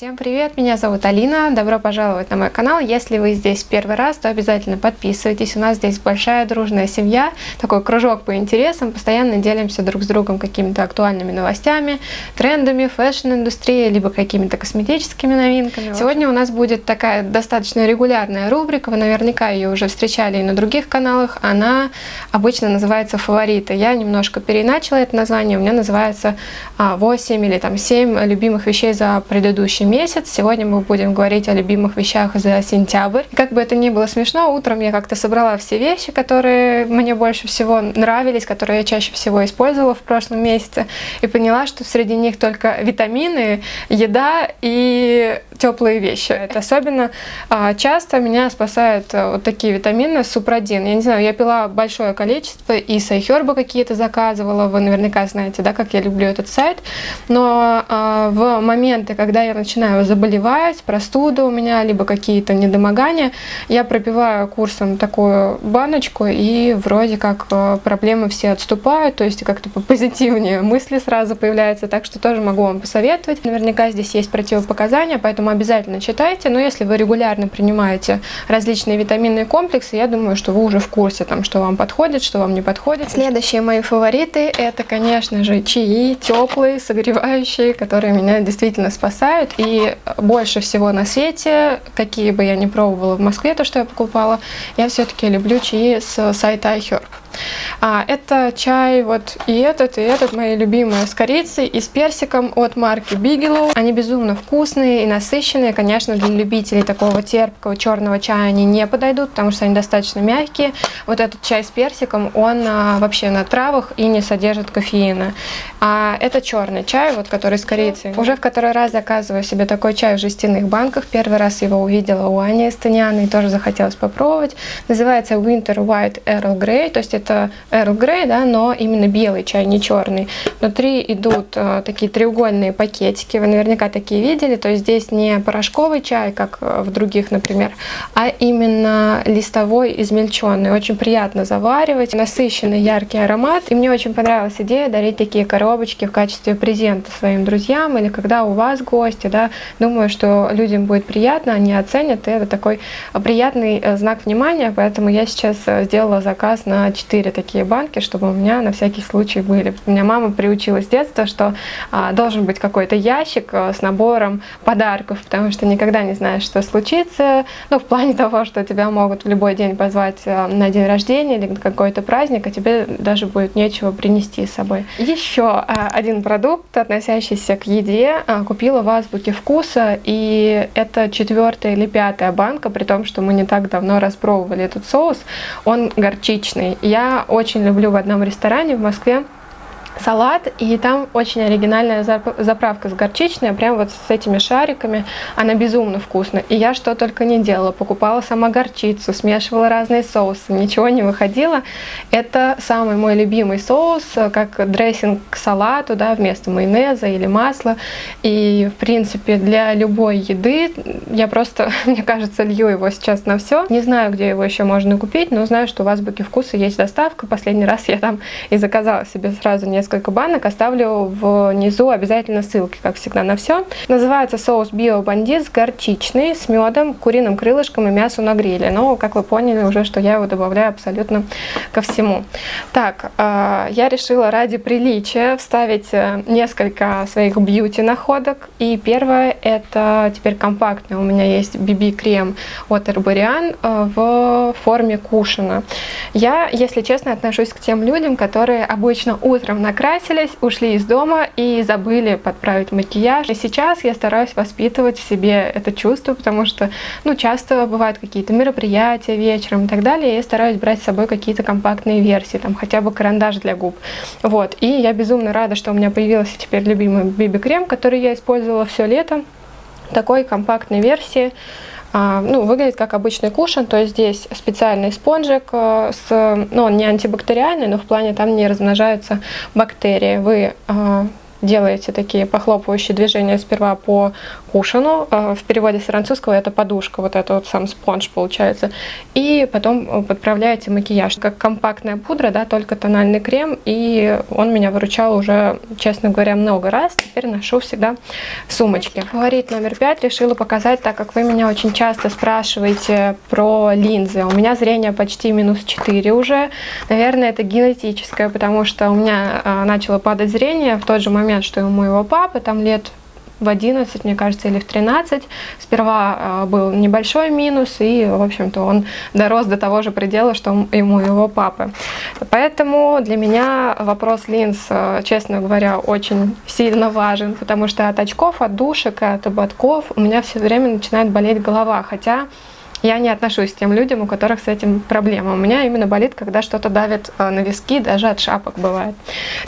Всем привет, меня зовут Алина, добро пожаловать на мой канал. Если вы здесь первый раз, то обязательно подписывайтесь. У нас здесь большая дружная семья, такой кружок по интересам. Постоянно делимся друг с другом какими-то актуальными новостями, трендами, fashion-индустрии, либо какими-то косметическими новинками. Сегодня у нас будет такая достаточно регулярная рубрика, вы наверняка ее уже встречали и на других каналах. Она обычно называется «Фавориты». Я немножко переиначила это название, у меня называется 8 а, или там 7 любимых вещей за предыдущий месяц. Сегодня мы будем говорить о любимых вещах за сентябрь. Как бы это ни было смешно, утром я как-то собрала все вещи, которые мне больше всего нравились, которые я чаще всего использовала в прошлом месяце, и поняла, что среди них только витамины, еда и теплые вещи. Это особенно а, часто меня спасают а, вот такие витамины супрадин. Я не знаю, я пила большое количество и сайхерба какие-то заказывала. Вы наверняка знаете, да, как я люблю этот сайт. Но а, в моменты, когда я начинаю начинаю заболевать, простуда у меня, либо какие-то недомогания, я пропиваю курсом такую баночку, и вроде как э, проблемы все отступают, то есть как-то позитивнее мысли сразу появляются, так что тоже могу вам посоветовать. Наверняка здесь есть противопоказания, поэтому обязательно читайте, но если вы регулярно принимаете различные витаминные комплексы, я думаю, что вы уже в курсе, там, что вам подходит, что вам не подходит. Следующие мои фавориты это, конечно же, чаи, теплые, согревающие, которые меня действительно спасают. И больше всего на свете, какие бы я ни пробовала в Москве, то, что я покупала, я все-таки люблю чаи с сайта iHerb. А, это чай вот и этот, и этот, мои любимые, с корицей и с персиком от марки Bigelow. Они безумно вкусные и насыщенные. Конечно, для любителей такого терпкого черного чая они не подойдут, потому что они достаточно мягкие. Вот этот чай с персиком, он а, вообще на травах и не содержит кофеина. А это черный чай, вот который с корицей. Уже в который раз заказываю себе такой чай в жестяных банках. Первый раз его увидела у Ани Эстонианы и тоже захотелось попробовать. Называется Winter White Earl Grey, то есть это Earl Grey, да, но именно белый чай, не черный. Внутри идут э, такие треугольные пакетики, вы наверняка такие видели, то есть здесь не порошковый чай, как э, в других, например, а именно листовой измельченный. Очень приятно заваривать, насыщенный яркий аромат. И мне очень понравилась идея дарить такие коробочки в качестве презента своим друзьям. Или когда у вас гости, да, думаю, что людям будет приятно, они оценят, и это такой приятный э, знак внимания, поэтому я сейчас э, сделала заказ на 4 4 такие банки, чтобы у меня на всякий случай были. У меня мама приучила с детства, что а, должен быть какой-то ящик а, с набором подарков, потому что никогда не знаешь, что случится. Ну, в плане того, что тебя могут в любой день позвать а, на день рождения или на какой-то праздник, а тебе даже будет нечего принести с собой. Еще а, один продукт, относящийся к еде, а, купила в Азбуке вкуса, и это четвертая или пятая банка, при том, что мы не так давно распробовали этот соус. Он горчичный. Я я очень люблю в одном ресторане в Москве салат, и там очень оригинальная заправка с горчичной, прям вот с этими шариками, она безумно вкусная. И я что только не делала, покупала сама горчицу, смешивала разные соусы, ничего не выходило. Это самый мой любимый соус, как дрессинг к салату, да, вместо майонеза или масла. И, в принципе, для любой еды я просто, мне кажется, лью его сейчас на все. Не знаю, где его еще можно купить, но знаю, что у вас в Буке Вкуса есть доставка. Последний раз я там и заказала себе сразу несколько несколько банок. Оставлю внизу обязательно ссылки, как всегда, на все. Называется соус Био Бандит горчичный, с медом, куриным крылышком и мясом на гриле. Но, как вы поняли уже, что я его добавляю абсолютно ко всему. Так, а, я решила ради приличия вставить э, несколько своих бьюти-находок. И первое, это теперь компактный. У меня есть BB-крем от Herbarian э, в форме кушина. Я, если честно, отношусь к тем людям, которые обычно утром на накрасились, ушли из дома и забыли подправить макияж. И сейчас я стараюсь воспитывать в себе это чувство, потому что, ну, часто бывают какие-то мероприятия вечером и так далее, и я стараюсь брать с собой какие-то компактные версии, там, хотя бы карандаш для губ. Вот, и я безумно рада, что у меня появился теперь любимый биби-крем, который я использовала все лето, такой компактной версии. А, ну, выглядит как обычный кушан, то есть здесь специальный спонжик, э, с, ну, он не антибактериальный, но в плане там не размножаются бактерии. Вы а, делаете такие похлопывающие движения сперва по кушану, э, в переводе с французского это подушка, вот это вот сам спонж получается, и потом э, подправляете макияж. Как компактная пудра, да, только тональный крем, и он меня выручал уже, честно говоря, много раз, теперь ношу всегда сумочки. Фаворит номер пять решила показать, так как вы меня очень часто спрашиваете про линзы. У меня зрение почти минус 4 уже, наверное, это генетическое, потому что у меня э, начало падать зрение в тот же момент, что и у моего папы, там лет в 11, мне кажется, или в 13. Сперва э, был небольшой минус, и, в общем-то, он дорос до того же предела, что и у его папы. Поэтому для меня вопрос линз, э, честно говоря, очень сильно важен, потому что от очков, от душек, от ободков у меня все время начинает болеть голова, хотя я не отношусь к тем людям, у которых с этим проблема. У меня именно болит, когда что-то давит э, на виски, даже от шапок бывает.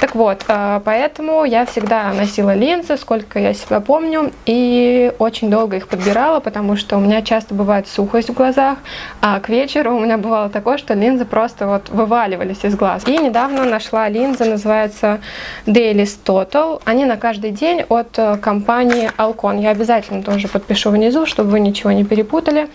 Так вот, э, поэтому я всегда носила линзы, сколько я себя помню, и очень долго их подбирала, потому что у меня часто бывает сухость в глазах, а к вечеру у меня бывало такое, что линзы просто вот вываливались из глаз. И недавно нашла линзы, называется Daily Total. Они на каждый день от э, компании Alcon. Я обязательно тоже подпишу внизу, чтобы вы ничего не перепутали.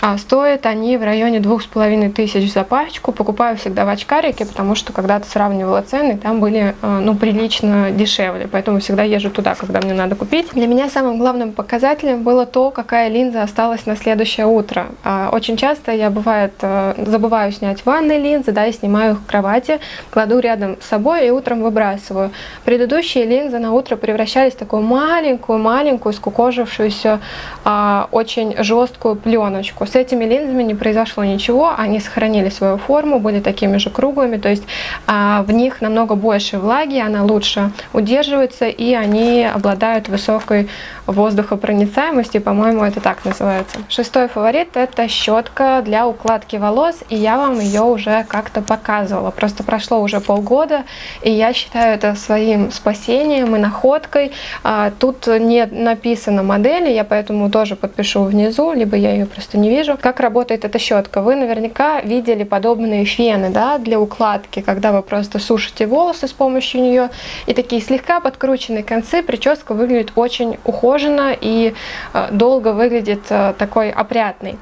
А стоят они в районе двух с половиной тысяч за пачку. Покупаю всегда в очкарике, потому что когда-то сравнивала цены, там были э, ну, прилично дешевле. Поэтому всегда езжу туда, когда мне надо купить. Для меня самым главным показателем было то, какая линза осталась на следующее утро. А, очень часто я, бывает, э, забываю снять ванной линзы, да, и снимаю их в кровати, кладу рядом с собой и утром выбрасываю. Предыдущие линзы на утро превращались в такую маленькую-маленькую, скукожившуюся, а, очень жесткую пленочку. С этими линзами не произошло ничего, они сохранили свою форму, были такими же круглыми, то есть а, в них намного больше влаги, она лучше удерживается, и они обладают высокой воздухопроницаемостью, по-моему, это так называется. Шестой фаворит это щетка для укладки волос, и я вам ее уже как-то показывала. Просто прошло уже полгода, и я считаю это своим спасением и находкой. А, тут не написано модели, я поэтому тоже подпишу внизу, либо я ее просто не вижу вижу. Как работает эта щетка? Вы наверняка видели подобные фены да, для укладки, когда вы просто сушите волосы с помощью нее, и такие слегка подкрученные концы, прическа выглядит очень ухоженно и э, долго выглядит э, такой опрятной.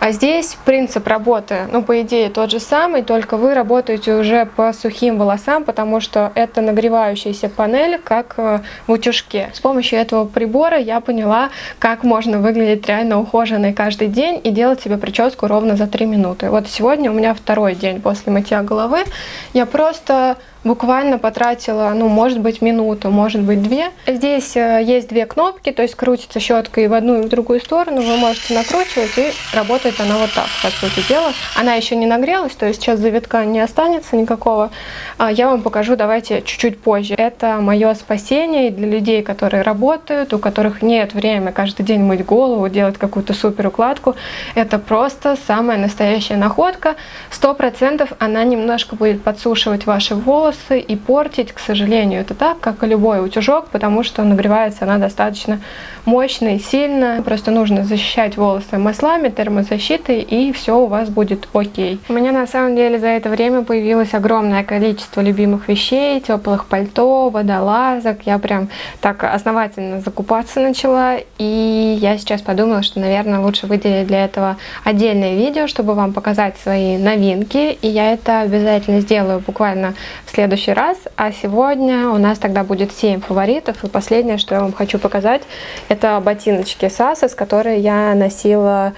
А здесь принцип работы, ну, по идее, тот же самый, только вы работаете уже по сухим волосам, потому что это нагревающаяся панель, как э, в утюжке. С помощью этого прибора я поняла, как можно выглядеть реально ухоженной каждый день и делать себе прическу ровно за 3 минуты. Вот сегодня у меня второй день после мытья головы. Я просто буквально потратила, ну, может быть, минуту, может быть, две. Здесь э, есть две кнопки, то есть крутится щетка и в одну, и в другую сторону. Вы можете накручивать, и работает она вот так, по сути дела. Она еще не нагрелась, то есть сейчас завитка не останется никакого. А я вам покажу, давайте чуть-чуть позже. Это мое спасение для людей, которые работают, у которых нет времени каждый день мыть голову, делать какую-то супер укладку. Это просто самая настоящая находка. Сто процентов она немножко будет подсушивать ваши волосы, волосы и портить, к сожалению, это так, как и любой утюжок, потому что нагревается она достаточно мощно и сильно. Просто нужно защищать волосы маслами, термозащитой, и все у вас будет окей. У меня на самом деле за это время появилось огромное количество любимых вещей, теплых пальто, водолазок. Я прям так основательно закупаться начала, и я сейчас подумала, что, наверное, лучше выделить для этого отдельное видео, чтобы вам показать свои новинки, и я это обязательно сделаю буквально в следующий раз. А сегодня у нас тогда будет 7 фаворитов. И последнее, что я вам хочу показать, это ботиночки Sasas, которые я носила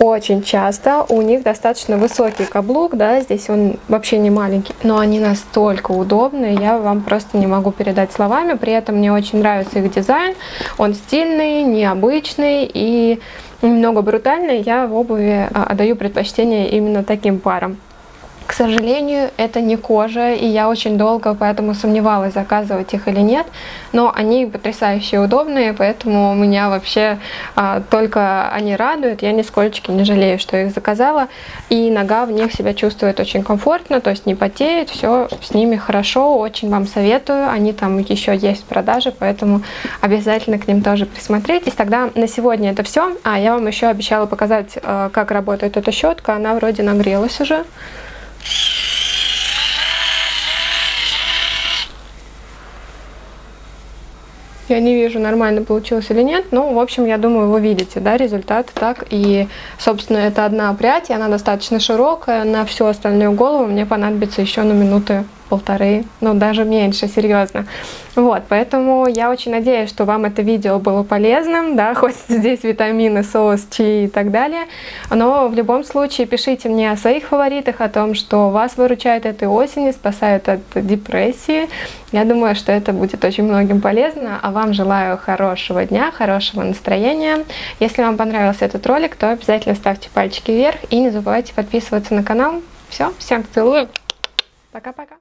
очень часто. У них достаточно высокий каблук, да, здесь он вообще не маленький, но они настолько удобные, я вам просто не могу передать словами. При этом мне очень нравится их дизайн. Он стильный, необычный и немного брутальный. Я в обуви а, отдаю предпочтение именно таким парам. К сожалению, это не кожа, и я очень долго поэтому сомневалась, заказывать их или нет. Но они потрясающе удобные, поэтому меня вообще а, только они радуют. Я нисколько не жалею, что их заказала. И нога в них себя чувствует очень комфортно, то есть не потеет, все с ними хорошо, очень вам советую. Они там еще есть в продаже, поэтому обязательно к ним тоже присмотритесь. Тогда на сегодня это все. А я вам еще обещала показать, а, как работает эта щетка. Она вроде нагрелась уже. Я не вижу, нормально получилось или нет. Ну, в общем, я думаю, вы видите, да, результат так. И, собственно, это одна прядь, и она достаточно широкая. На всю остальную голову мне понадобится еще на минуты полторы, ну даже меньше, серьезно. Вот, поэтому я очень надеюсь, что вам это видео было полезным, да, хоть здесь витамины, соус, чи и так далее, но в любом случае пишите мне о своих фаворитах, о том, что вас выручает этой осени, спасает от депрессии. Я думаю, что это будет очень многим полезно, а вам желаю хорошего дня, хорошего настроения. Если вам понравился этот ролик, то обязательно ставьте пальчики вверх и не забывайте подписываться на канал. Все, всем целую, пока-пока.